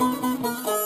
Música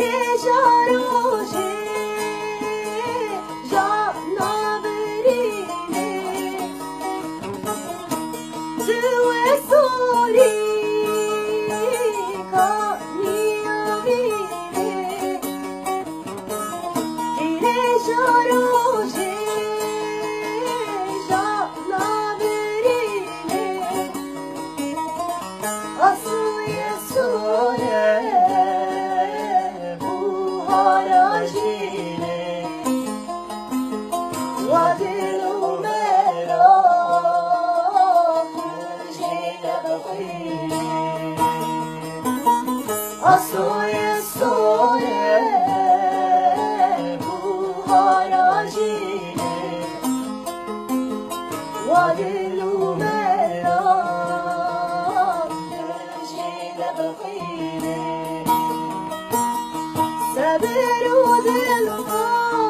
pleasure. Oh. عجيني ودين وميرا جينا بخيلي أصوي الصوري بوهار عجيني ودين saber o de